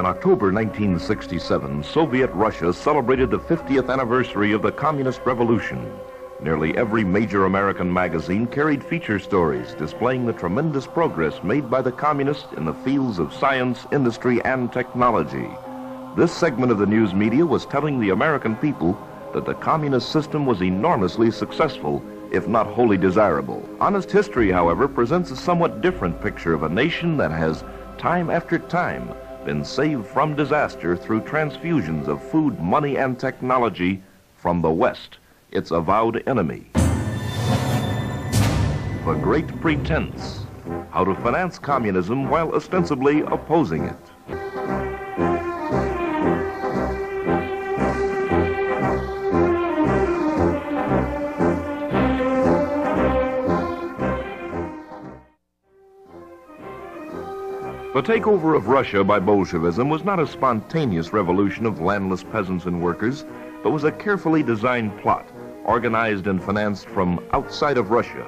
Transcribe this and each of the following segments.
In October 1967, Soviet Russia celebrated the 50th anniversary of the Communist Revolution. Nearly every major American magazine carried feature stories displaying the tremendous progress made by the communists in the fields of science, industry, and technology. This segment of the news media was telling the American people that the communist system was enormously successful, if not wholly desirable. Honest history, however, presents a somewhat different picture of a nation that has, time after time, been saved from disaster through transfusions of food, money, and technology from the West, its avowed enemy. The Great Pretense How to Finance Communism While Ostensibly Opposing It. The takeover of Russia by Bolshevism was not a spontaneous revolution of landless peasants and workers, but was a carefully designed plot, organized and financed from outside of Russia.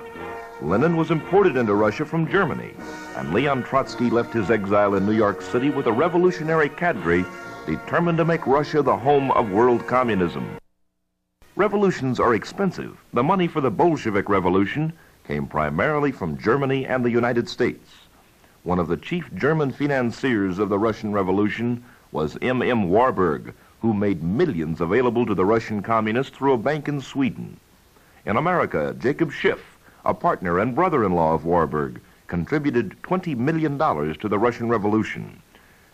Lenin was imported into Russia from Germany, and Leon Trotsky left his exile in New York City with a revolutionary cadre determined to make Russia the home of world communism. Revolutions are expensive. The money for the Bolshevik Revolution came primarily from Germany and the United States. One of the chief German financiers of the Russian Revolution was M. M. Warburg, who made millions available to the Russian communists through a bank in Sweden. In America, Jacob Schiff, a partner and brother-in-law of Warburg, contributed $20 million to the Russian Revolution.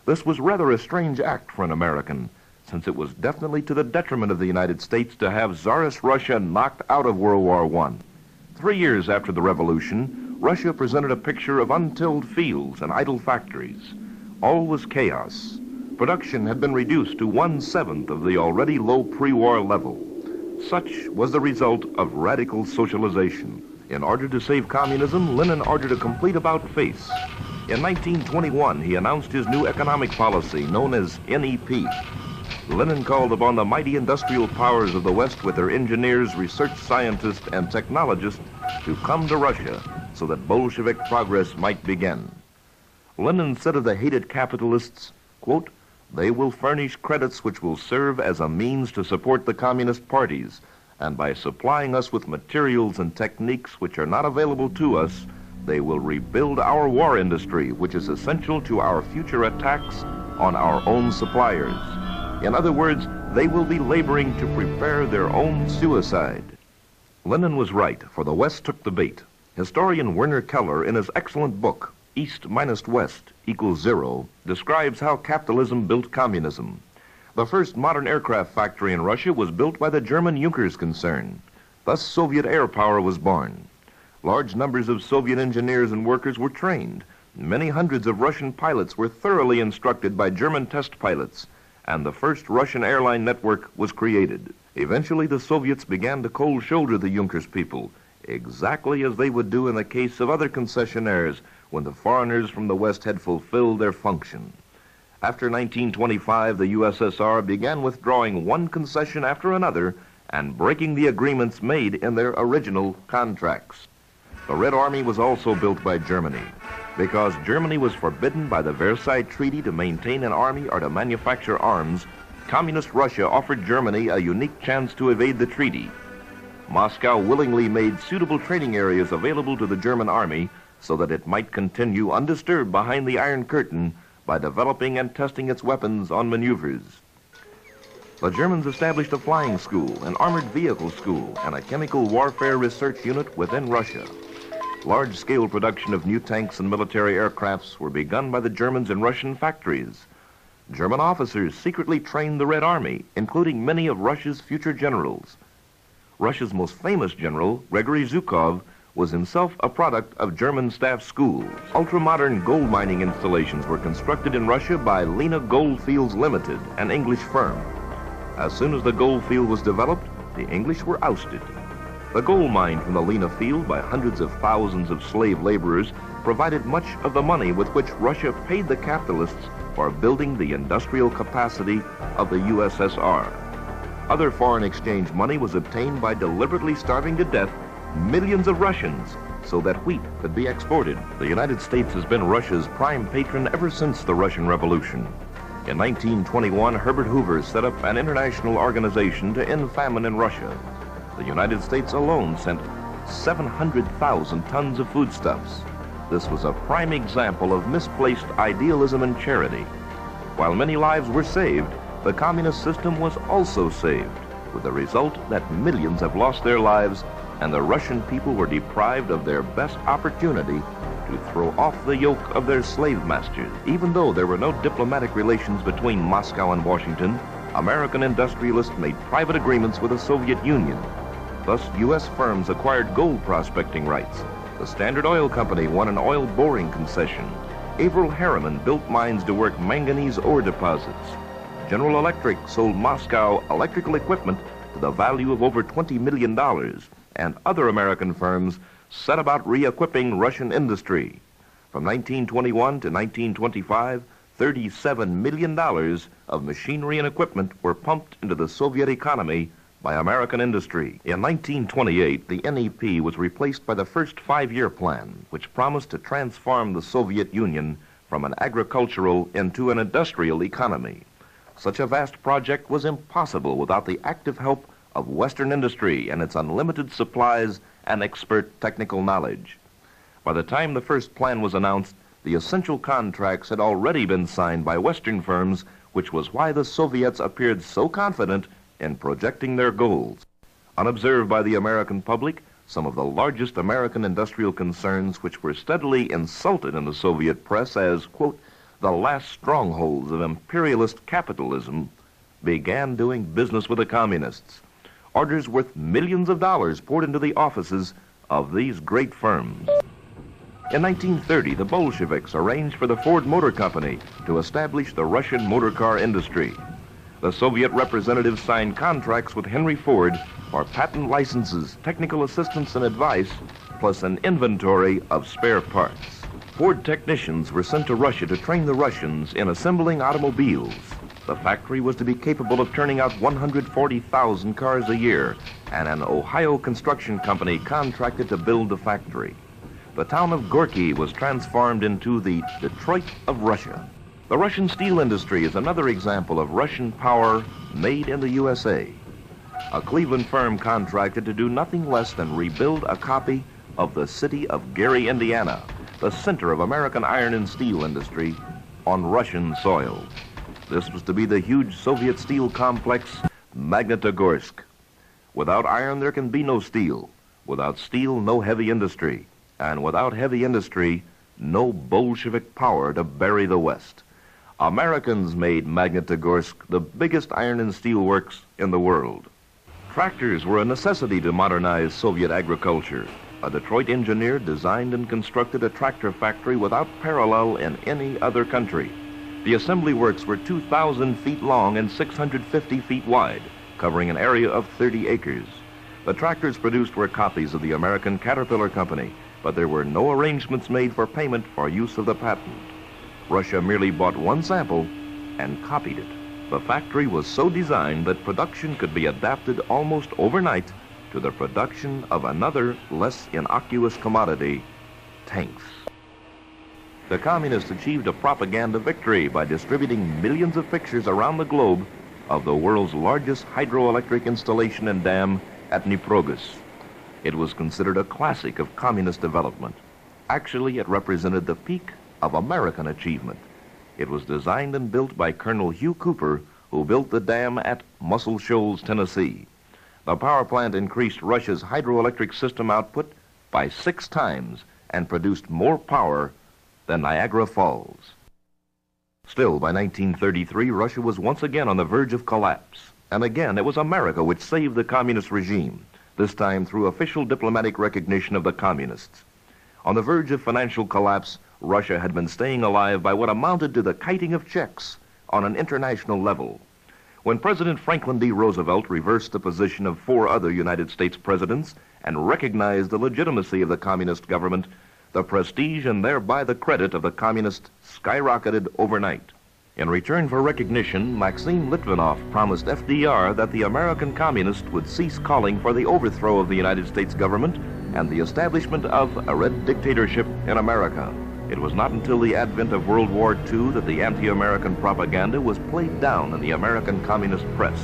This was rather a strange act for an American, since it was definitely to the detriment of the United States to have Tsarist Russia knocked out of World War I. Three years after the revolution, Russia presented a picture of untilled fields and idle factories. All was chaos. Production had been reduced to one-seventh of the already low pre-war level. Such was the result of radical socialization. In order to save communism, Lenin ordered a complete about-face. In 1921, he announced his new economic policy known as NEP. Lenin called upon the mighty industrial powers of the West with their engineers, research scientists, and technologists to come to Russia so that Bolshevik progress might begin. Lenin said of the hated capitalists, quote, they will furnish credits which will serve as a means to support the communist parties, and by supplying us with materials and techniques which are not available to us, they will rebuild our war industry, which is essential to our future attacks on our own suppliers. In other words, they will be laboring to prepare their own suicide. Lenin was right, for the West took the bait. Historian Werner Keller, in his excellent book, East minus West equals zero, describes how capitalism built communism. The first modern aircraft factory in Russia was built by the German Junkers concern. Thus, Soviet air power was born. Large numbers of Soviet engineers and workers were trained. Many hundreds of Russian pilots were thoroughly instructed by German test pilots, and the first Russian airline network was created. Eventually, the Soviets began to cold shoulder the Junkers people exactly as they would do in the case of other concessionaires when the foreigners from the West had fulfilled their function. After 1925, the USSR began withdrawing one concession after another and breaking the agreements made in their original contracts. The Red Army was also built by Germany. Because Germany was forbidden by the Versailles Treaty to maintain an army or to manufacture arms, Communist Russia offered Germany a unique chance to evade the treaty Moscow willingly made suitable training areas available to the German army so that it might continue undisturbed behind the Iron Curtain by developing and testing its weapons on maneuvers. The Germans established a flying school, an armored vehicle school, and a chemical warfare research unit within Russia. Large-scale production of new tanks and military aircrafts were begun by the Germans in Russian factories. German officers secretly trained the Red Army, including many of Russia's future generals. Russia's most famous general, Gregory Zhukov, was himself a product of German staff schools. Ultra-modern gold mining installations were constructed in Russia by Lena Goldfields Limited, an English firm. As soon as the gold field was developed, the English were ousted. The gold mine from the Lena field by hundreds of thousands of slave laborers provided much of the money with which Russia paid the capitalists for building the industrial capacity of the USSR. Other foreign exchange money was obtained by deliberately starving to death millions of Russians so that wheat could be exported. The United States has been Russia's prime patron ever since the Russian Revolution. In 1921, Herbert Hoover set up an international organization to end famine in Russia. The United States alone sent 700,000 tons of foodstuffs. This was a prime example of misplaced idealism and charity. While many lives were saved, the communist system was also saved, with the result that millions have lost their lives and the Russian people were deprived of their best opportunity to throw off the yoke of their slave masters. Even though there were no diplomatic relations between Moscow and Washington, American industrialists made private agreements with the Soviet Union. Thus, U.S. firms acquired gold prospecting rights. The Standard Oil Company won an oil boring concession. Averell Harriman built mines to work manganese ore deposits. General Electric sold Moscow electrical equipment to the value of over $20 million, and other American firms set about re-equipping Russian industry. From 1921 to 1925, $37 million of machinery and equipment were pumped into the Soviet economy by American industry. In 1928, the NEP was replaced by the first five-year plan, which promised to transform the Soviet Union from an agricultural into an industrial economy. Such a vast project was impossible without the active help of Western industry and its unlimited supplies and expert technical knowledge. By the time the first plan was announced, the essential contracts had already been signed by Western firms, which was why the Soviets appeared so confident in projecting their goals. Unobserved by the American public, some of the largest American industrial concerns which were steadily insulted in the Soviet press as, quote, the last strongholds of imperialist capitalism, began doing business with the communists orders worth millions of dollars poured into the offices of these great firms. In 1930, the Bolsheviks arranged for the Ford Motor Company to establish the Russian motor car industry. The Soviet representatives signed contracts with Henry Ford for patent licenses, technical assistance and advice, plus an inventory of spare parts. Ford technicians were sent to Russia to train the Russians in assembling automobiles. The factory was to be capable of turning out 140,000 cars a year, and an Ohio construction company contracted to build the factory. The town of Gorky was transformed into the Detroit of Russia. The Russian steel industry is another example of Russian power made in the USA. A Cleveland firm contracted to do nothing less than rebuild a copy of the city of Gary, Indiana, the center of American iron and steel industry, on Russian soil. This was to be the huge Soviet steel complex, Magnitogorsk. Without iron, there can be no steel. Without steel, no heavy industry. And without heavy industry, no Bolshevik power to bury the West. Americans made Magnitogorsk the biggest iron and steel works in the world. Tractors were a necessity to modernize Soviet agriculture. A Detroit engineer designed and constructed a tractor factory without parallel in any other country. The assembly works were 2,000 feet long and 650 feet wide, covering an area of 30 acres. The tractors produced were copies of the American Caterpillar Company, but there were no arrangements made for payment for use of the patent. Russia merely bought one sample and copied it. The factory was so designed that production could be adapted almost overnight to the production of another, less innocuous commodity, tanks. The communists achieved a propaganda victory by distributing millions of pictures around the globe of the world's largest hydroelectric installation and dam at Dneproges. It was considered a classic of communist development. Actually, it represented the peak of American achievement. It was designed and built by Colonel Hugh Cooper, who built the dam at Muscle Shoals, Tennessee. The power plant increased Russia's hydroelectric system output by six times and produced more power than Niagara Falls. Still, by 1933, Russia was once again on the verge of collapse. And again, it was America which saved the communist regime, this time through official diplomatic recognition of the communists. On the verge of financial collapse, Russia had been staying alive by what amounted to the kiting of checks on an international level. When President Franklin D. Roosevelt reversed the position of four other United States presidents and recognized the legitimacy of the communist government, the prestige and thereby the credit of the communists skyrocketed overnight. In return for recognition, Maxim Litvinov promised FDR that the American communists would cease calling for the overthrow of the United States government and the establishment of a red dictatorship in America. It was not until the advent of World War II that the anti-American propaganda was played down in the American communist press,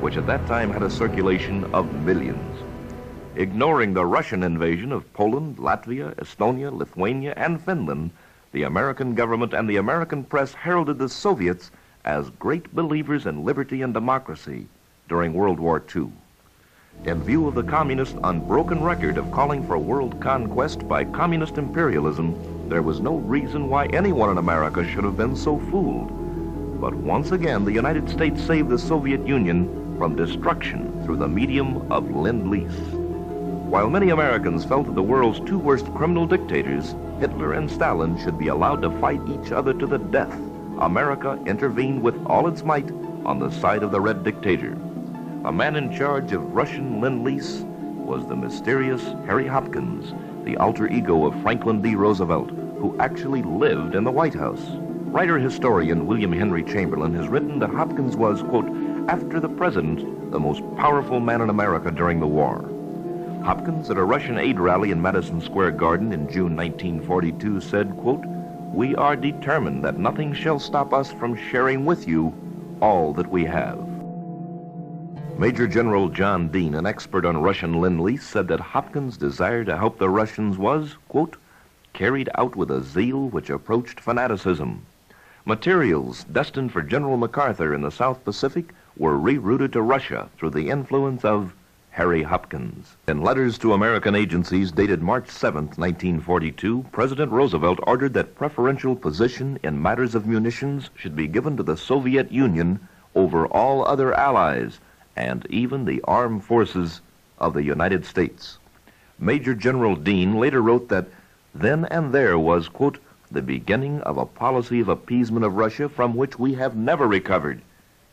which at that time had a circulation of millions. Ignoring the Russian invasion of Poland, Latvia, Estonia, Lithuania, and Finland, the American government and the American press heralded the Soviets as great believers in liberty and democracy during World War II. In view of the communist unbroken record of calling for world conquest by communist imperialism, there was no reason why anyone in America should have been so fooled. But once again, the United States saved the Soviet Union from destruction through the medium of Lend-Lease. While many Americans felt that the world's two worst criminal dictators, Hitler and Stalin, should be allowed to fight each other to the death, America intervened with all its might on the side of the Red Dictator. A man in charge of Russian Lend-Lease was the mysterious Harry Hopkins, the alter ego of Franklin D. Roosevelt, who actually lived in the White House. Writer-historian William Henry Chamberlin has written that Hopkins was, quote, after the president, the most powerful man in America during the war. Hopkins, at a Russian aid rally in Madison Square Garden in June 1942, said, quote, We are determined that nothing shall stop us from sharing with you all that we have. Major General John Deane, an expert on Russian Lend-Lease, said that Hopkins' desire to help the Russians was, quote, carried out with a zeal which approached fanaticism. Materials destined for General MacArthur in the South Pacific were rerouted to Russia through the influence of Harry Hopkins. In letters to American agencies dated March 7, 1942, President Roosevelt ordered that preferential position in matters of munitions should be given to the Soviet Union over all other allies and even the armed forces of the United States. Major General Deane later wrote that then and there was, quote, the beginning of a policy of appeasement of Russia from which we have never recovered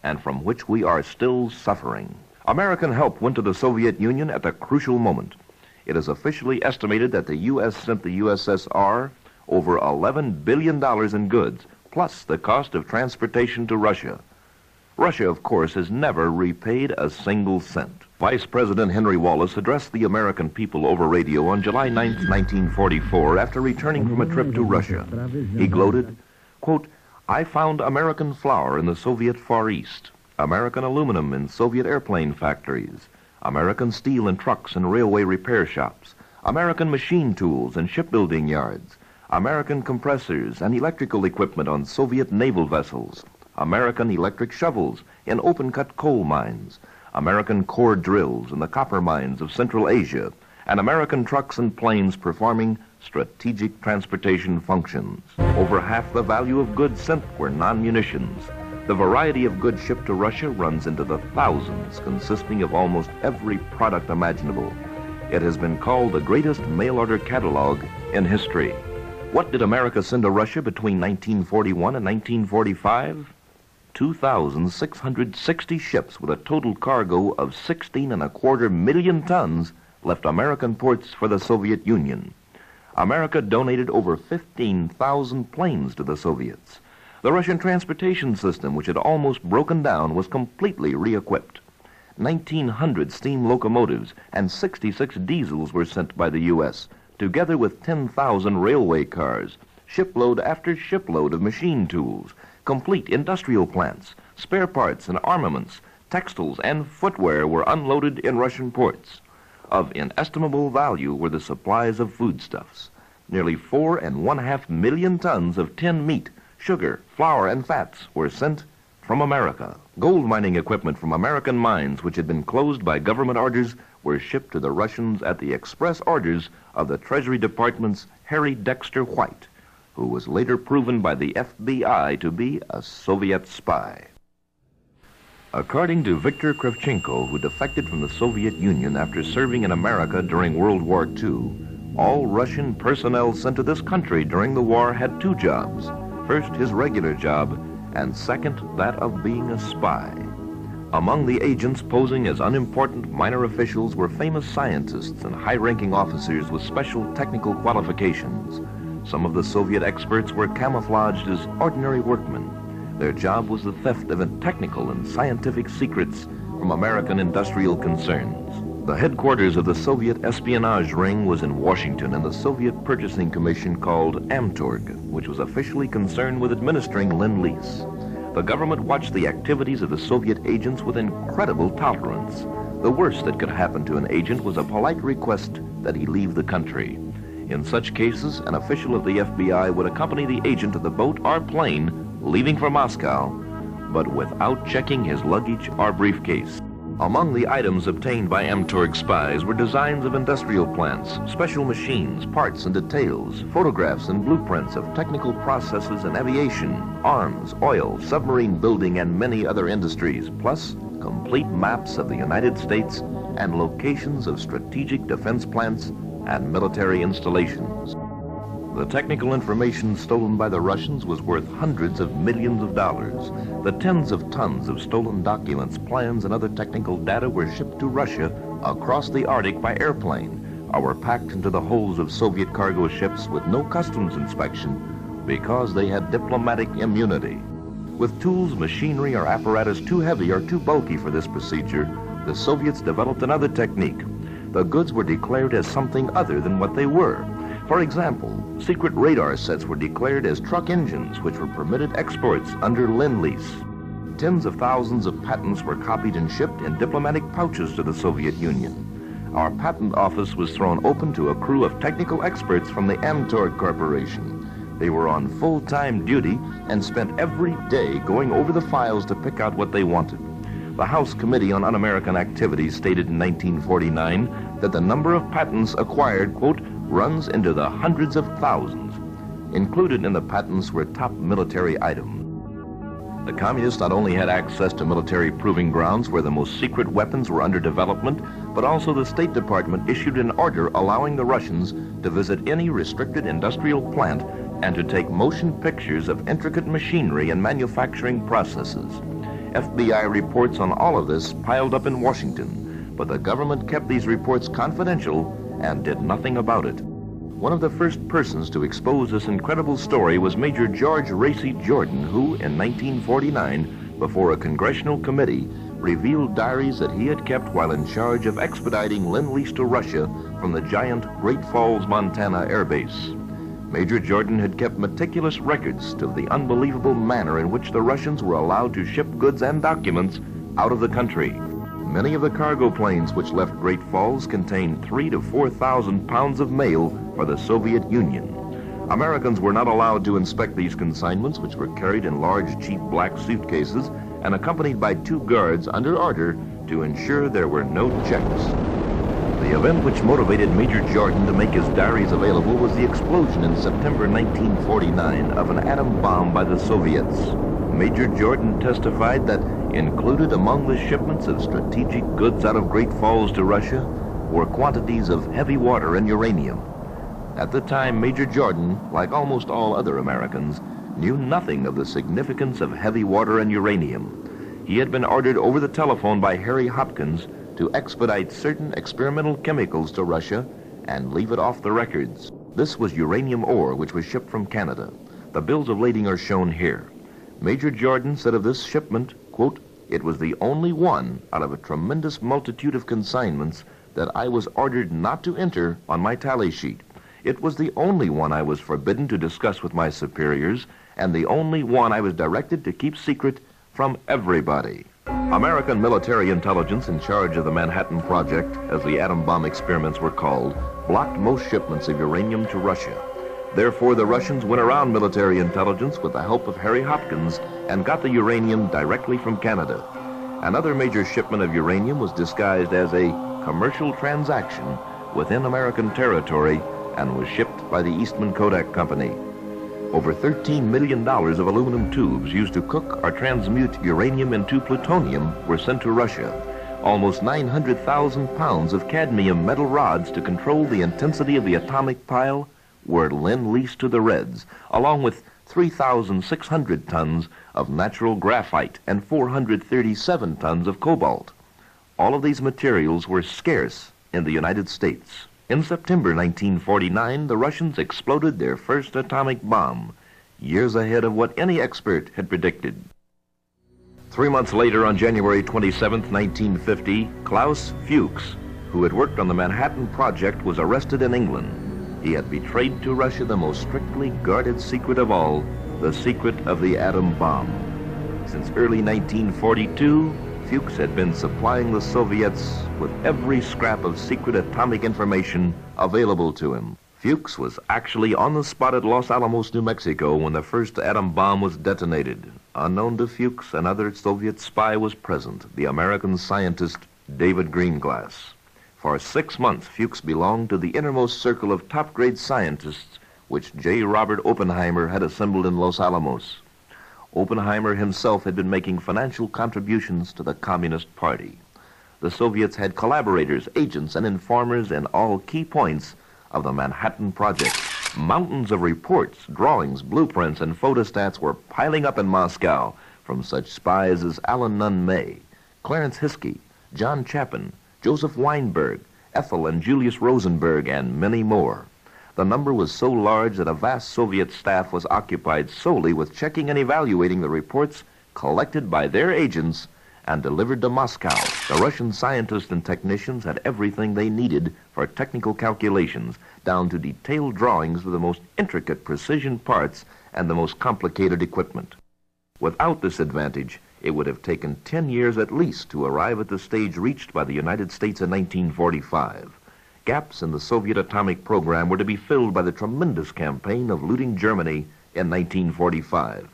and from which we are still suffering. American help went to the Soviet Union at a crucial moment. It is officially estimated that the U.S. sent the USSR over $11 billion in goods, plus the cost of transportation to Russia. Russia, of course, has never repaid a single cent. Vice President Henry Wallace addressed the American people over radio on July 9, 1944, after returning from a trip to Russia. He gloated, quote, I found American flour in the Soviet Far East, American aluminum in Soviet airplane factories, American steel in trucks and railway repair shops, American machine tools in shipbuilding yards, American compressors and electrical equipment on Soviet naval vessels, American electric shovels in open-cut coal mines, American core drills in the copper mines of Central Asia, and American trucks and planes performing strategic transportation functions. Over half the value of goods sent were non-munitions. The variety of goods shipped to Russia runs into the thousands, consisting of almost every product imaginable. It has been called the greatest mail-order catalog in history. What did America send to Russia between 1941 and 1945? 2,660 ships with a total cargo of 16 and a quarter million tons left American ports for the Soviet Union. America donated over 15,000 planes to the Soviets. The Russian transportation system, which had almost broken down, was completely re-equipped. 1,900 steam locomotives and 66 diesels were sent by the U.S., together with 10,000 railway cars, shipload after shipload of machine tools, complete industrial plants, spare parts and armaments, textiles and footwear were unloaded in Russian ports. Of inestimable value were the supplies of foodstuffs. Nearly four and one half million tons of tinned meat, sugar, flour, and fats were sent from America. Gold mining equipment from American mines, which had been closed by government orders, were shipped to the Russians at the express orders of the Treasury Department's Harry Dexter White who was later proven by the FBI to be a Soviet spy. According to Viktor Kravchenko, who defected from the Soviet Union after serving in America during World War II, all Russian personnel sent to this country during the war had two jobs. First, his regular job, and second, that of being a spy. Among the agents posing as unimportant minor officials were famous scientists and high-ranking officers with special technical qualifications. Some of the Soviet experts were camouflaged as ordinary workmen. Their job was the theft of technical and scientific secrets from American industrial concerns. The headquarters of the Soviet espionage ring was in Washington, and the Soviet Purchasing Commission called Amtorg, which was officially concerned with administering Lend-Lease. The government watched the activities of the Soviet agents with incredible tolerance. The worst that could happen to an agent was a polite request that he leave the country. In such cases, an official of the FBI would accompany the agent to the boat or plane leaving for Moscow, but without checking his luggage or briefcase. Among the items obtained by Amtorg spies were designs of industrial plants, special machines, parts and details, photographs and blueprints of technical processes in aviation, arms, oil, submarine building, and many other industries, plus complete maps of the United States and locations of strategic defense plants and military installations. The technical information stolen by the Russians was worth hundreds of millions of dollars. The tens of tons of stolen documents, plans, and other technical data were shipped to Russia across the Arctic by airplane or were packed into the holds of Soviet cargo ships with no customs inspection because they had diplomatic immunity. With tools, machinery, or apparatus too heavy or too bulky for this procedure, the Soviets developed another technique. The goods were declared as something other than what they were. For example, secret radar sets were declared as truck engines, which were permitted exports under Lend-Lease. Tens of thousands of patents were copied and shipped in diplomatic pouches to the Soviet Union. Our patent office was thrown open to a crew of technical experts from the Amtorg Corporation. They were on full-time duty and spent every day going over the files to pick out what they wanted. The House Committee on Un-American Activities stated in 1949 that the number of patents acquired, quote, runs into the hundreds of thousands. Included in the patents were top military items. The communists not only had access to military proving grounds where the most secret weapons were under development, but also the State Department issued an order allowing the Russians to visit any restricted industrial plant and to take motion pictures of intricate machinery and manufacturing processes. FBI reports on all of this piled up in Washington, but the government kept these reports confidential and did nothing about it. One of the first persons to expose this incredible story was Major George Racey Jordan, who, in 1949, before a congressional committee, revealed diaries that he had kept while in charge of expediting Lend-Lease to Russia from the giant Great Falls, Montana Air Base. Major Jordan had kept meticulous records of the unbelievable manner in which the Russians were allowed to ship goods and documents out of the country. Many of the cargo planes which left Great Falls contained three to 4,000 pounds of mail for the Soviet Union. Americans were not allowed to inspect these consignments, which were carried in large, cheap black suitcases and accompanied by two guards under order to ensure there were no checks. The event which motivated Major Jordan to make his diaries available was the explosion in September 1949 of an atom bomb by the Soviets. Major Jordan testified that Included among the shipments of strategic goods out of Great Falls to Russia were quantities of heavy water and uranium. At the time, Major Jordan, like almost all other Americans, knew nothing of the significance of heavy water and uranium. He had been ordered over the telephone by Harry Hopkins to expedite certain experimental chemicals to Russia and leave it off the records. This was uranium ore, which was shipped from Canada. The bills of lading are shown here. Major Jordan said of this shipment, quote, it was the only one out of a tremendous multitude of consignments that I was ordered not to enter on my tally sheet. It was the only one I was forbidden to discuss with my superiors, and the only one I was directed to keep secret from everybody. American military intelligence in charge of the Manhattan Project, as the atom bomb experiments were called, blocked most shipments of uranium to Russia. Therefore, the Russians went around military intelligence with the help of Harry Hopkins and got the uranium directly from Canada. Another major shipment of uranium was disguised as a commercial transaction within American territory and was shipped by the Eastman Kodak Company. Over $13 million of aluminum tubes used to cook or transmute uranium into plutonium were sent to Russia. Almost 900,000 pounds of cadmium metal rods to control the intensity of the atomic pile were lend-leased to the Reds, along with 3,600 tons of natural graphite and 437 tons of cobalt. All of these materials were scarce in the United States. In September 1949, the Russians exploded their first atomic bomb, years ahead of what any expert had predicted. Three months later, on January 27, 1950, Klaus Fuchs, who had worked on the Manhattan Project, was arrested in England. He had betrayed to Russia the most strictly guarded secret of all, the secret of the atom bomb. Since early 1942, Fuchs had been supplying the Soviets with every scrap of secret atomic information available to him. Fuchs was actually on the spot at Los Alamos, New Mexico when the first atom bomb was detonated. Unknown to Fuchs, another Soviet spy was present, the American scientist David Greenglass. For six months, Fuchs belonged to the innermost circle of top-grade scientists which J. Robert Oppenheimer had assembled in Los Alamos. Oppenheimer himself had been making financial contributions to the Communist Party. The Soviets had collaborators, agents, and informers in all key points of the Manhattan Project. Mountains of reports, drawings, blueprints, and photostats were piling up in Moscow from such spies as Alan Nunn May, Clarence Hiskey, John Chapin, Joseph Weinberg, Ethel and Julius Rosenberg, and many more. The number was so large that a vast Soviet staff was occupied solely with checking and evaluating the reports collected by their agents and delivered to Moscow. The Russian scientists and technicians had everything they needed for technical calculations, down to detailed drawings of the most intricate precision parts and the most complicated equipment. Without this advantage, it would have taken 10 years at least to arrive at the stage reached by the United States in 1945. Gaps in the Soviet atomic program were to be filled by the tremendous campaign of looting Germany in 1945.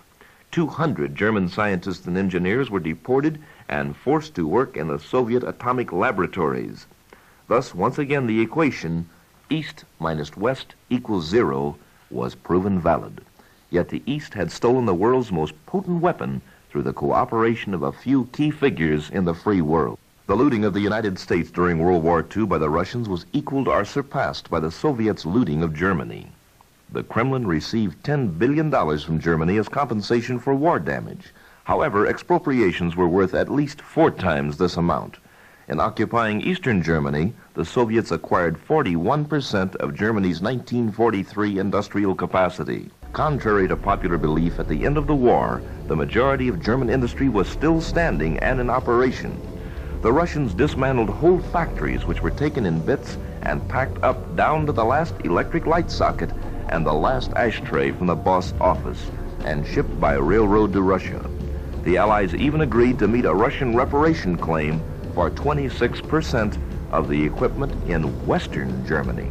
200 German scientists and engineers were deported and forced to work in the Soviet atomic laboratories. Thus, once again, the equation East minus West equals zero was proven valid. Yet the East had stolen the world's most potent weapon through the cooperation of a few key figures in the free world. The looting of the United States during World War II by the Russians was equaled or surpassed by the Soviets' looting of Germany. The Kremlin received $10 billion from Germany as compensation for war damage. However, expropriations were worth at least four times this amount. In occupying eastern Germany, the Soviets acquired 41% of Germany's 1943 industrial capacity. Contrary to popular belief, at the end of the war, the majority of German industry was still standing and in operation the Russians dismantled whole factories which were taken in bits and packed up down to the last electric light socket and the last ashtray from the boss office and shipped by railroad to Russia. The Allies even agreed to meet a Russian reparation claim for 26% of the equipment in Western Germany.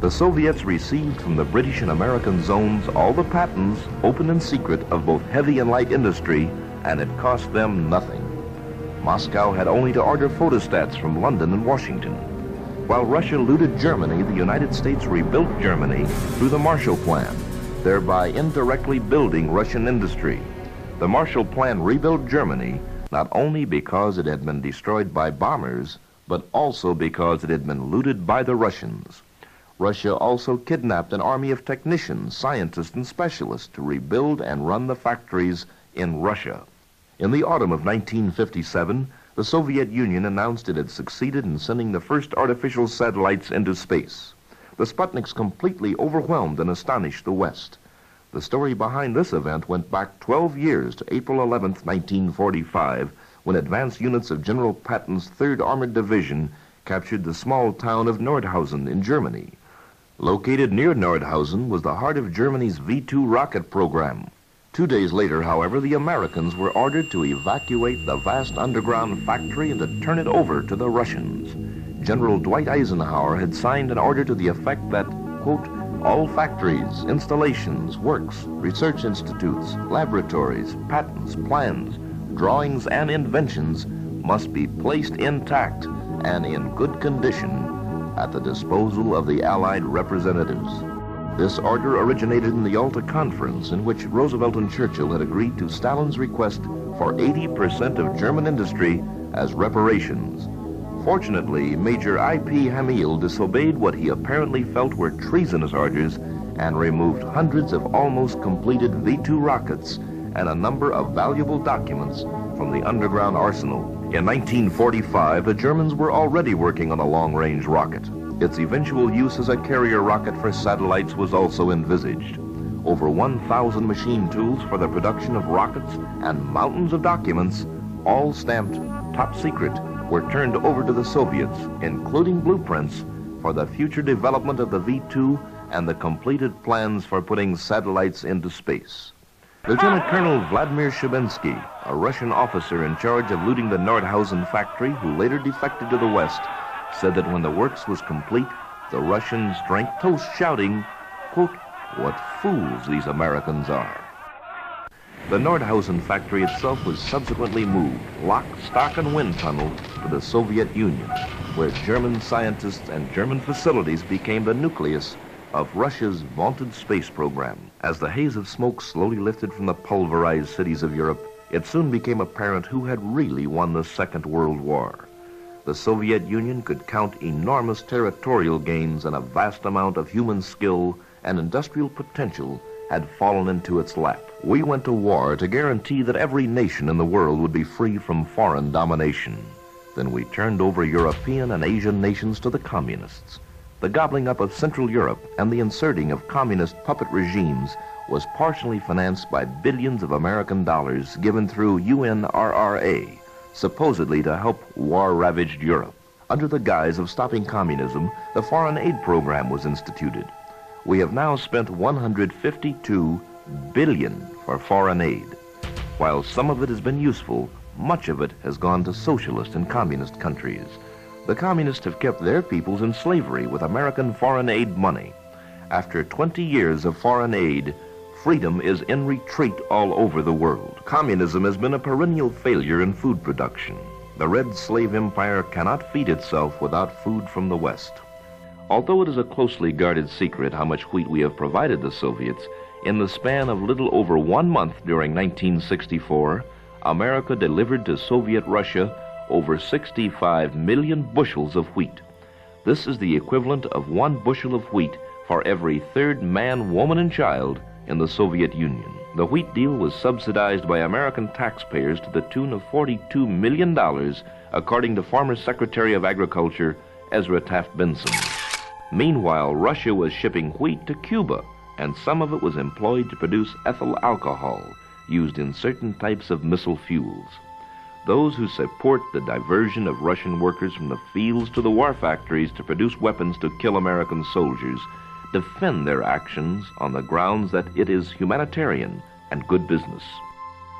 The Soviets received from the British and American zones all the patents, open and secret, of both heavy and light industry, and it cost them nothing. Moscow had only to order photostats from London and Washington. While Russia looted Germany, the United States rebuilt Germany through the Marshall Plan, thereby indirectly building Russian industry. The Marshall Plan rebuilt Germany not only because it had been destroyed by bombers, but also because it had been looted by the Russians. Russia also kidnapped an army of technicians, scientists, and specialists to rebuild and run the factories in Russia. In the autumn of 1957, the Soviet Union announced it had succeeded in sending the first artificial satellites into space. The Sputniks completely overwhelmed and astonished the West. The story behind this event went back 12 years to April 11, 1945, when advance units of General Patton's 3rd Armored Division captured the small town of Nordhausen in Germany. Located near Nordhausen was the heart of Germany's V-2 rocket program. Two days later, however, the Americans were ordered to evacuate the vast underground factory and to turn it over to the Russians. General Dwight Eisenhower had signed an order to the effect that, quote, all factories, installations, works, research institutes, laboratories, patents, plans, drawings, and inventions must be placed intact and in good condition at the disposal of the Allied representatives. This order originated in the Yalta Conference, in which Roosevelt and Churchill had agreed to Stalin's request for 80% of German industry as reparations. Fortunately, Major I.P. Hamill disobeyed what he apparently felt were treasonous orders and removed hundreds of almost completed V-2 rockets and a number of valuable documents from the underground arsenal. In 1945, the Germans were already working on a long-range rocket. Its eventual use as a carrier rocket for satellites was also envisaged. Over 1,000 machine tools for the production of rockets and mountains of documents, all stamped top secret were turned over to the Soviets, including blueprints for the future development of the V-2 and the completed plans for putting satellites into space. Lieutenant Colonel Vladimir Shabinsky, a Russian officer in charge of looting the Nordhausen factory who later defected to the West, said that when the works was complete, the Russians drank toast shouting, quote, what fools these Americans are. The Nordhausen factory itself was subsequently moved, lock, stock, and wind tunnel to the Soviet Union, where German scientists and German facilities became the nucleus of Russia's vaunted space program. As the haze of smoke slowly lifted from the pulverized cities of Europe, it soon became apparent who had really won the Second World War. The Soviet Union could count enormous territorial gains and a vast amount of human skill and industrial potential had fallen into its lap. We went to war to guarantee that every nation in the world would be free from foreign domination. Then we turned over European and Asian nations to the communists. The gobbling up of Central Europe and the inserting of communist puppet regimes was partially financed by billions of American dollars given through UNRRA, supposedly to help war-ravaged Europe. Under the guise of stopping communism, the foreign aid program was instituted we have now spent 152 billion for foreign aid. While some of it has been useful, much of it has gone to socialist and communist countries. The communists have kept their peoples in slavery with American foreign aid money. After 20 years of foreign aid, freedom is in retreat all over the world. Communism has been a perennial failure in food production. The Red Slave Empire cannot feed itself without food from the West. Although it is a closely guarded secret how much wheat we have provided the Soviets, in the span of little over one month during 1964, America delivered to Soviet Russia over 65 million bushels of wheat. This is the equivalent of one bushel of wheat for every third man, woman, and child in the Soviet Union. The wheat deal was subsidized by American taxpayers to the tune of $42 million, according to former Secretary of Agriculture Ezra Taft Benson. Meanwhile, Russia was shipping wheat to Cuba, and some of it was employed to produce ethyl alcohol used in certain types of missile fuels. Those who support the diversion of Russian workers from the fields to the war factories to produce weapons to kill American soldiers defend their actions on the grounds that it is humanitarian and good business.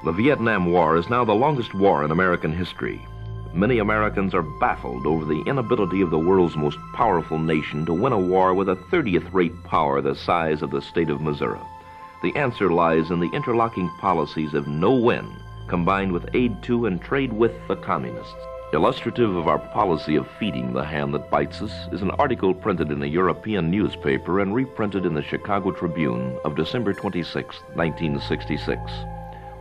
The Vietnam War is now the longest war in American history. Many Americans are baffled over the inability of the world's most powerful nation to win a war with a 30th rate power the size of the state of Missouri. The answer lies in the interlocking policies of no win, combined with aid to and trade with the communists. Illustrative of our policy of feeding the hand that bites us is an article printed in a European newspaper and reprinted in the Chicago Tribune of December 26, 1966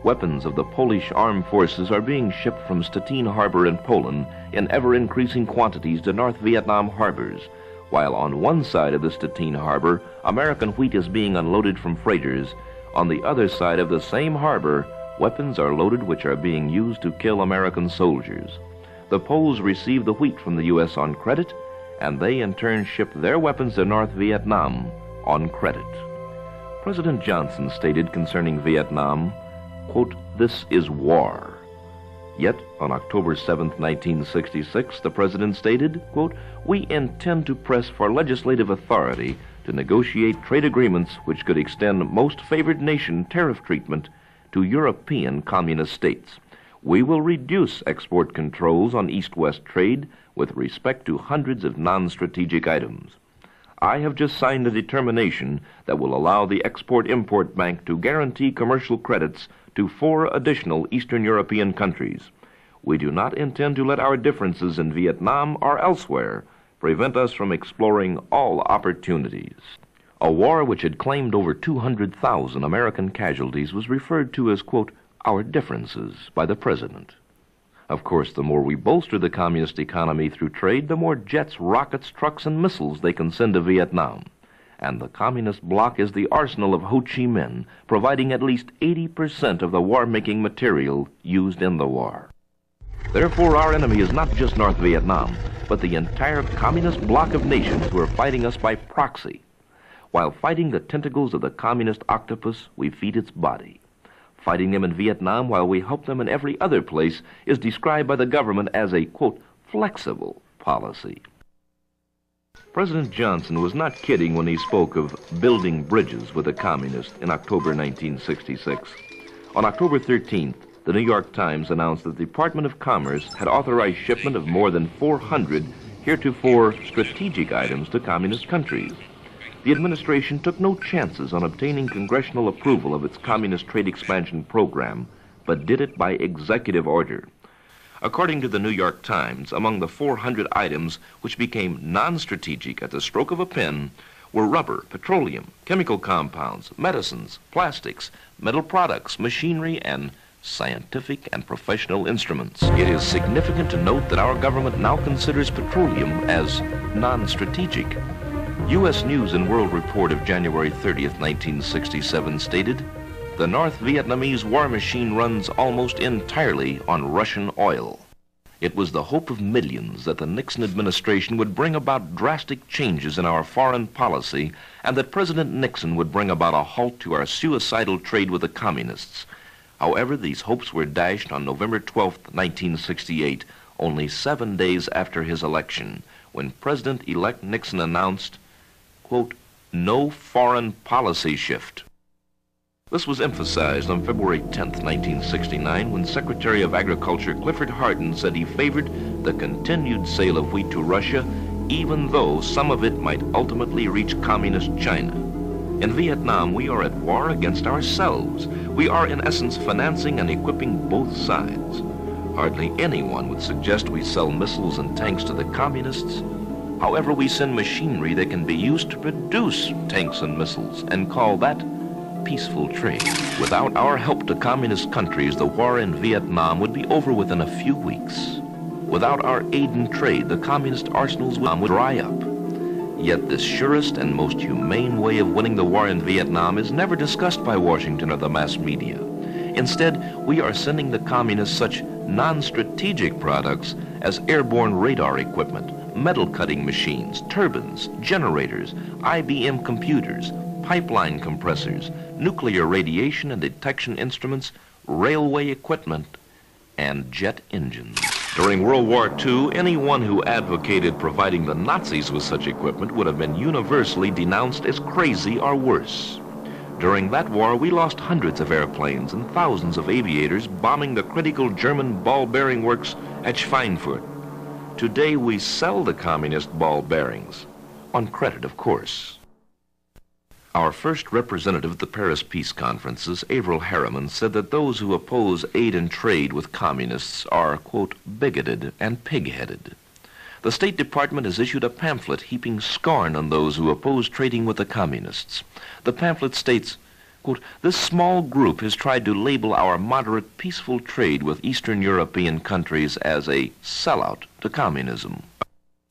weapons of the Polish armed forces are being shipped from Stettin Harbor in Poland in ever increasing quantities to North Vietnam harbors, while on one side of the Stettin Harbor, American wheat is being unloaded from freighters. On the other side of the same harbor, weapons are loaded which are being used to kill American soldiers. The Poles receive the wheat from the U.S. on credit, and they in turn ship their weapons to North Vietnam on credit. President Johnson stated concerning Vietnam, quote, this is war. Yet, on October 7, 1966, the President stated, quote, we intend to press for legislative authority to negotiate trade agreements which could extend most favored nation tariff treatment to European communist states. We will reduce export controls on East-West trade with respect to hundreds of non-strategic items. I have just signed a determination that will allow the Export-Import Bank to guarantee commercial credits to four additional Eastern European countries. We do not intend to let our differences in Vietnam or elsewhere prevent us from exploring all opportunities. A war which had claimed over 200,000 American casualties was referred to as, quote, our differences by the President. Of course, the more we bolster the communist economy through trade, the more jets, rockets, trucks, and missiles they can send to Vietnam and the communist bloc is the arsenal of Ho Chi Minh, providing at least 80% of the war-making material used in the war. Therefore, our enemy is not just North Vietnam, but the entire communist bloc of nations who are fighting us by proxy. While fighting the tentacles of the communist octopus, we feed its body. Fighting them in Vietnam while we help them in every other place is described by the government as a, quote, flexible policy. President Johnson was not kidding when he spoke of building bridges with the communists in October 1966. On October 13th, the New York Times announced that the Department of Commerce had authorized shipment of more than 400 heretofore strategic items to communist countries. The administration took no chances on obtaining congressional approval of its communist trade expansion program, but did it by executive order. According to the New York Times, among the 400 items which became non strategic at the stroke of a pen were rubber, petroleum, chemical compounds, medicines, plastics, metal products, machinery, and scientific and professional instruments. It is significant to note that our government now considers petroleum as non strategic. U.S. News and World Report of January 30th, 1967 stated the North Vietnamese war machine runs almost entirely on Russian oil. It was the hope of millions that the Nixon administration would bring about drastic changes in our foreign policy and that President Nixon would bring about a halt to our suicidal trade with the communists. However, these hopes were dashed on November 12, 1968, only seven days after his election, when President-elect Nixon announced, quote, no foreign policy shift. This was emphasized on February 10, 1969, when Secretary of Agriculture Clifford Hardin said he favored the continued sale of wheat to Russia, even though some of it might ultimately reach communist China. In Vietnam, we are at war against ourselves. We are, in essence, financing and equipping both sides. Hardly anyone would suggest we sell missiles and tanks to the communists. However, we send machinery that can be used to produce tanks and missiles and call that peaceful trade. Without our help to communist countries, the war in Vietnam would be over within a few weeks. Without our aid in trade, the communist arsenals would dry up. Yet this surest and most humane way of winning the war in Vietnam is never discussed by Washington or the mass media. Instead, we are sending the communists such non-strategic products as airborne radar equipment, metal cutting machines, turbines, generators, IBM computers, pipeline compressors, nuclear radiation and detection instruments, railway equipment, and jet engines. During World War II, anyone who advocated providing the Nazis with such equipment would have been universally denounced as crazy or worse. During that war, we lost hundreds of airplanes and thousands of aviators bombing the critical German ball bearing works at Schweinfurt. Today, we sell the communist ball bearings, on credit, of course. Our first representative at the Paris Peace Conferences, Averell Harriman, said that those who oppose aid and trade with communists are, quote, bigoted and pig-headed. The State Department has issued a pamphlet heaping scorn on those who oppose trading with the communists. The pamphlet states, quote, this small group has tried to label our moderate peaceful trade with Eastern European countries as a sellout to communism.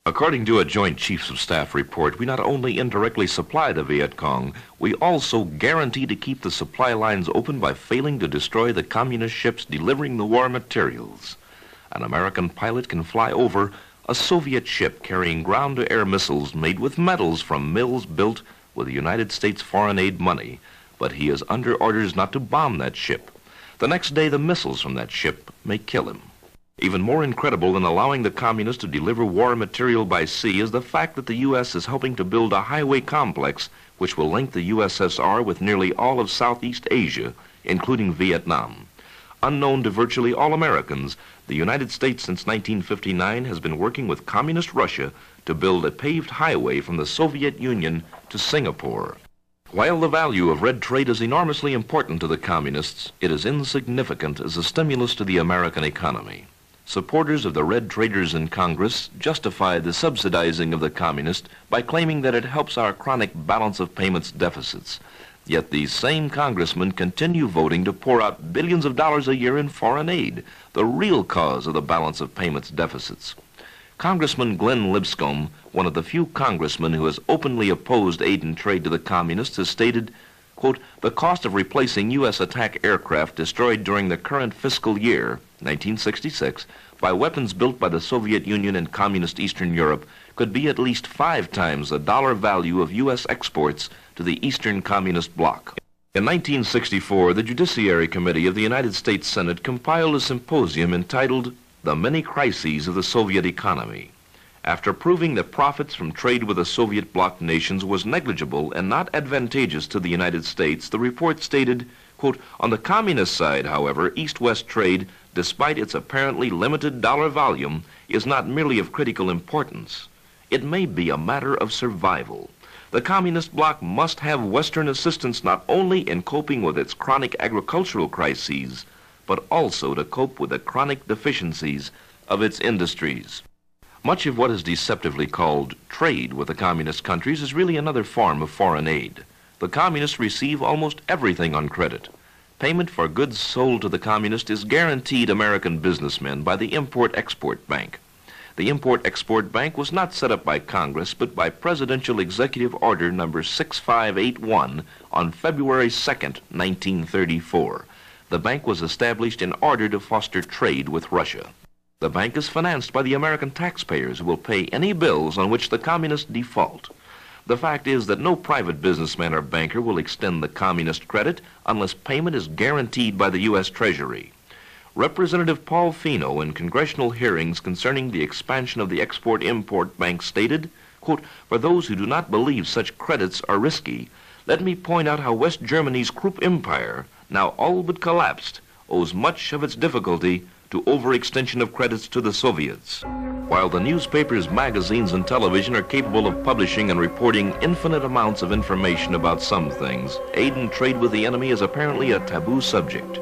According to a Joint Chiefs of Staff report, we not only indirectly supply the Viet Cong, we also guarantee to keep the supply lines open by failing to destroy the communist ships delivering the war materials. An American pilot can fly over a Soviet ship carrying ground-to-air missiles made with metals from mills built with the United States foreign aid money, but he is under orders not to bomb that ship. The next day, the missiles from that ship may kill him. Even more incredible than allowing the communists to deliver war material by sea is the fact that the U.S. is helping to build a highway complex which will link the USSR with nearly all of Southeast Asia, including Vietnam. Unknown to virtually all Americans, the United States since 1959 has been working with Communist Russia to build a paved highway from the Soviet Union to Singapore. While the value of red trade is enormously important to the communists, it is insignificant as a stimulus to the American economy. Supporters of the red traders in Congress justify the subsidizing of the communists by claiming that it helps our chronic balance of payments deficits. Yet these same congressmen continue voting to pour out billions of dollars a year in foreign aid, the real cause of the balance of payments deficits. Congressman Glenn Lipscomb, one of the few congressmen who has openly opposed aid and trade to the communists, has stated, quote, the cost of replacing U.S. attack aircraft destroyed during the current fiscal year 1966, by weapons built by the Soviet Union and communist Eastern Europe could be at least five times the dollar value of U.S. exports to the Eastern Communist bloc. In 1964, the Judiciary Committee of the United States Senate compiled a symposium entitled the many crises of the Soviet economy. After proving that profits from trade with the Soviet bloc nations was negligible and not advantageous to the United States, the report stated, quote, on the communist side, however, East-West trade, despite its apparently limited dollar volume, is not merely of critical importance. It may be a matter of survival. The communist bloc must have Western assistance not only in coping with its chronic agricultural crises, but also to cope with the chronic deficiencies of its industries. Much of what is deceptively called trade with the communist countries is really another form of foreign aid. The communists receive almost everything on credit. Payment for goods sold to the communist is guaranteed American businessmen by the Import-Export Bank. The Import-Export Bank was not set up by Congress, but by Presidential Executive Order number 6581 on February 2, 1934. The bank was established in order to foster trade with Russia. The bank is financed by the American taxpayers who will pay any bills on which the communists default. The fact is that no private businessman or banker will extend the communist credit unless payment is guaranteed by the U.S. Treasury. Representative Paul Fino in congressional hearings concerning the expansion of the Export-Import Bank stated, quote, For those who do not believe such credits are risky, let me point out how West Germany's Krupp Empire, now all but collapsed, owes much of its difficulty to overextension of credits to the Soviets. While the newspapers, magazines, and television are capable of publishing and reporting infinite amounts of information about some things, aid and trade with the enemy is apparently a taboo subject.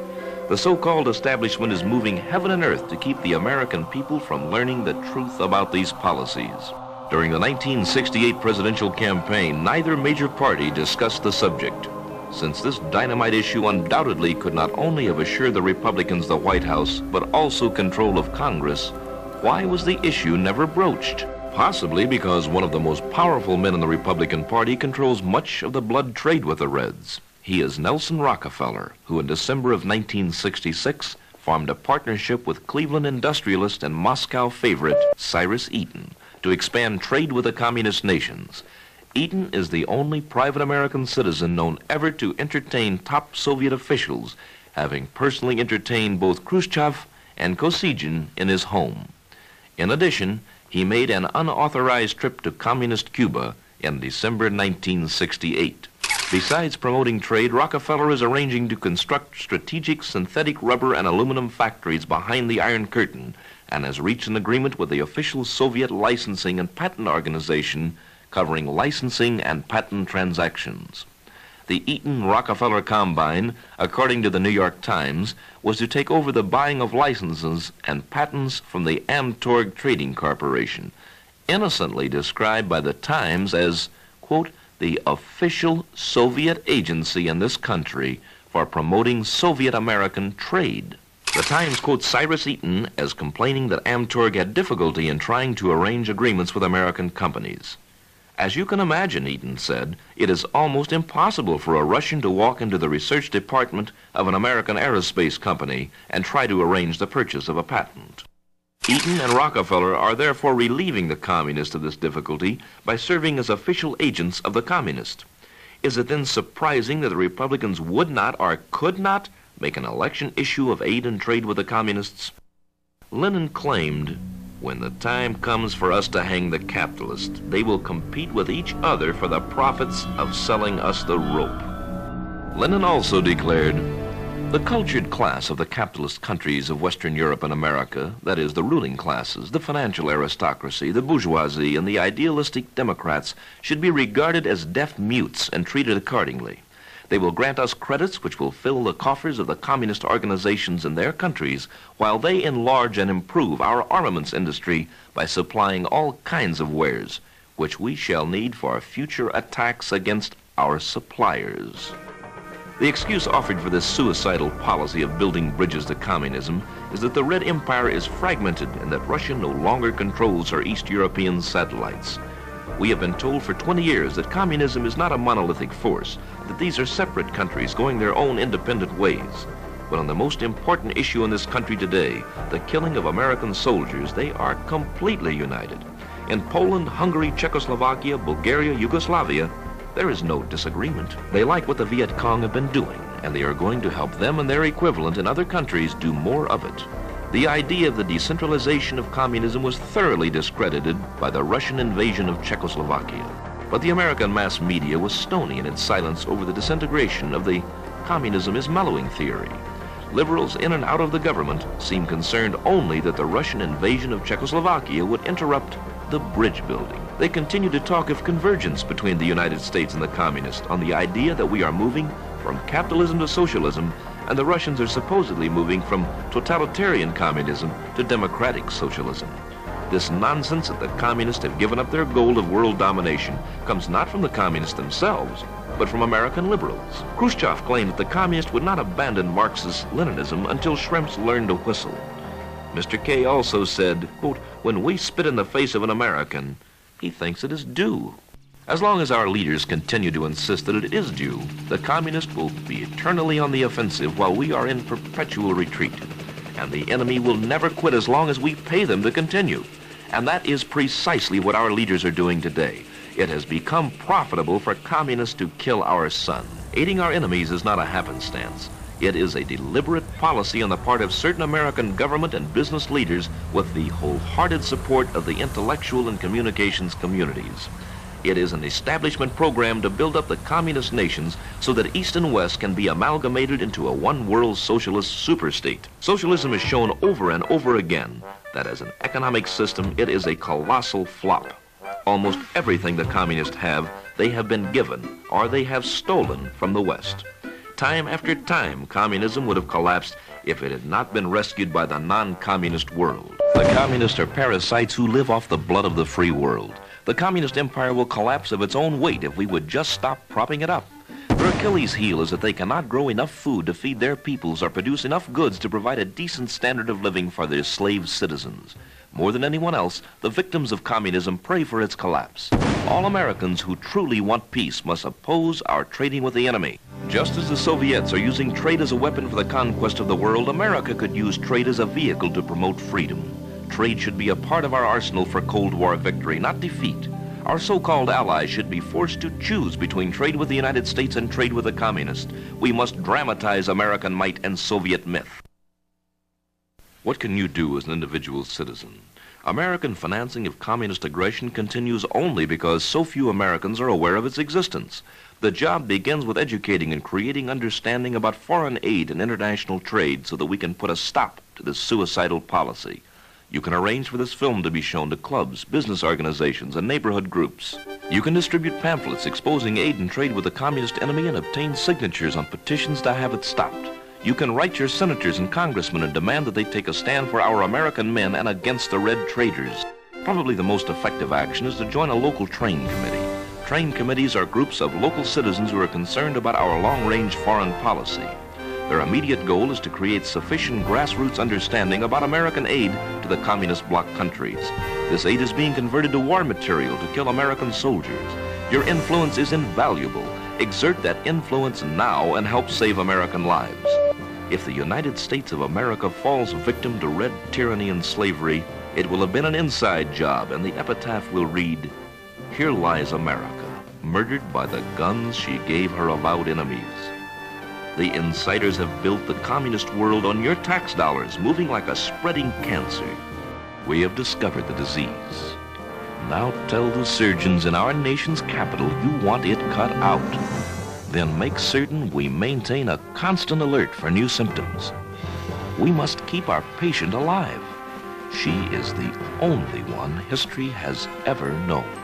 The so-called establishment is moving heaven and earth to keep the American people from learning the truth about these policies. During the 1968 presidential campaign, neither major party discussed the subject since this dynamite issue undoubtedly could not only have assured the Republicans the White House, but also control of Congress, why was the issue never broached? Possibly because one of the most powerful men in the Republican Party controls much of the blood trade with the Reds. He is Nelson Rockefeller, who in December of 1966 formed a partnership with Cleveland industrialist and Moscow favorite Cyrus Eaton to expand trade with the communist nations. Eaton is the only private American citizen known ever to entertain top Soviet officials, having personally entertained both Khrushchev and Kosygin in his home. In addition, he made an unauthorized trip to communist Cuba in December 1968. Besides promoting trade, Rockefeller is arranging to construct strategic synthetic rubber and aluminum factories behind the Iron Curtain and has reached an agreement with the official Soviet licensing and patent organization covering licensing and patent transactions. The Eaton Rockefeller Combine, according to the New York Times, was to take over the buying of licenses and patents from the Amtorg Trading Corporation, innocently described by the Times as, quote, the official Soviet agency in this country for promoting Soviet American trade. The Times quotes Cyrus Eaton as complaining that Amtorg had difficulty in trying to arrange agreements with American companies. As you can imagine, Eaton said, it is almost impossible for a Russian to walk into the research department of an American aerospace company and try to arrange the purchase of a patent. Eaton and Rockefeller are therefore relieving the communist of this difficulty by serving as official agents of the communist. Is it then surprising that the Republicans would not or could not make an election issue of aid and trade with the communists? Lenin claimed when the time comes for us to hang the capitalist, they will compete with each other for the profits of selling us the rope. Lenin also declared, the cultured class of the capitalist countries of Western Europe and America, that is, the ruling classes, the financial aristocracy, the bourgeoisie, and the idealistic Democrats, should be regarded as deaf mutes and treated accordingly. They will grant us credits which will fill the coffers of the communist organizations in their countries while they enlarge and improve our armaments industry by supplying all kinds of wares which we shall need for future attacks against our suppliers. The excuse offered for this suicidal policy of building bridges to communism is that the Red Empire is fragmented and that Russia no longer controls her East European satellites. We have been told for 20 years that communism is not a monolithic force, that these are separate countries going their own independent ways. But on the most important issue in this country today, the killing of American soldiers, they are completely united. In Poland, Hungary, Czechoslovakia, Bulgaria, Yugoslavia, there is no disagreement. They like what the Viet Cong have been doing, and they are going to help them and their equivalent in other countries do more of it. The idea of the decentralization of communism was thoroughly discredited by the Russian invasion of Czechoslovakia. But the American mass media was stony in its silence over the disintegration of the communism is mellowing theory. Liberals in and out of the government seem concerned only that the Russian invasion of Czechoslovakia would interrupt the bridge building. They continue to talk of convergence between the United States and the communists on the idea that we are moving from capitalism to socialism and the Russians are supposedly moving from totalitarian communism to democratic socialism. This nonsense that the communists have given up their goal of world domination comes not from the communists themselves, but from American liberals. Khrushchev claimed that the communists would not abandon Marxist-Leninism until shrimps learned to whistle. Mr. K also said, quote, when we spit in the face of an American, he thinks it is due. As long as our leaders continue to insist that it is due, the communists will be eternally on the offensive while we are in perpetual retreat. And the enemy will never quit as long as we pay them to continue. And that is precisely what our leaders are doing today. It has become profitable for communists to kill our son. Aiding our enemies is not a happenstance. It is a deliberate policy on the part of certain American government and business leaders with the wholehearted support of the intellectual and communications communities. It is an establishment program to build up the communist nations so that East and West can be amalgamated into a one-world socialist superstate. Socialism has shown over and over again that as an economic system, it is a colossal flop. Almost everything the communists have, they have been given or they have stolen from the West. Time after time, communism would have collapsed if it had not been rescued by the non-communist world. The communists are parasites who live off the blood of the free world. The communist empire will collapse of its own weight if we would just stop propping it up. Their Achilles heel is that they cannot grow enough food to feed their peoples or produce enough goods to provide a decent standard of living for their slave citizens. More than anyone else, the victims of communism pray for its collapse. All Americans who truly want peace must oppose our trading with the enemy. Just as the Soviets are using trade as a weapon for the conquest of the world, America could use trade as a vehicle to promote freedom. Trade should be a part of our arsenal for Cold War victory, not defeat. Our so-called allies should be forced to choose between trade with the United States and trade with the communists. We must dramatize American might and Soviet myth. What can you do as an individual citizen? American financing of communist aggression continues only because so few Americans are aware of its existence. The job begins with educating and creating understanding about foreign aid and international trade so that we can put a stop to this suicidal policy. You can arrange for this film to be shown to clubs, business organizations, and neighborhood groups. You can distribute pamphlets exposing aid and trade with the communist enemy and obtain signatures on petitions to have it stopped. You can write your senators and congressmen and demand that they take a stand for our American men and against the red traders. Probably the most effective action is to join a local train committee. Train committees are groups of local citizens who are concerned about our long-range foreign policy. Their immediate goal is to create sufficient grassroots understanding about American aid to the communist bloc countries. This aid is being converted to war material to kill American soldiers. Your influence is invaluable. Exert that influence now and help save American lives. If the United States of America falls victim to red tyranny and slavery, it will have been an inside job and the epitaph will read, Here lies America, murdered by the guns she gave her avowed enemies. The insiders have built the communist world on your tax dollars, moving like a spreading cancer. We have discovered the disease. Now tell the surgeons in our nation's capital you want it cut out. Then make certain we maintain a constant alert for new symptoms. We must keep our patient alive. She is the only one history has ever known.